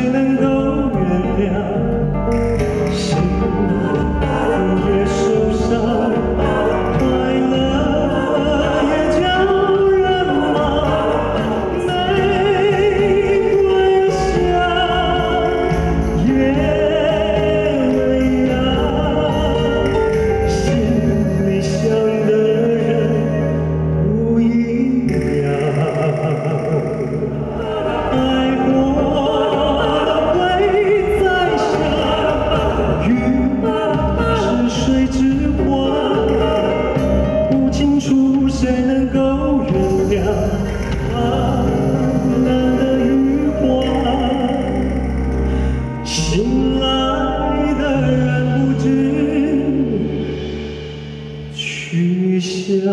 谁能够能够原谅贪婪的欲望醒来的人不知去向。